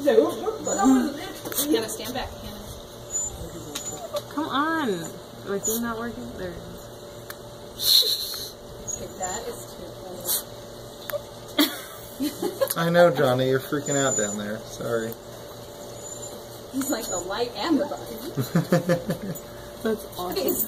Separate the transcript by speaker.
Speaker 1: He's like, "Oop, oop, go down with it."
Speaker 2: Stand back. Hannah.
Speaker 3: Come on. Wait, is it not working? There it is.
Speaker 2: Okay, that is too funny.
Speaker 4: I know, Johnny, you're freaking out down there. Sorry.
Speaker 2: He's like the light and the button.
Speaker 3: That's awesome.
Speaker 2: He's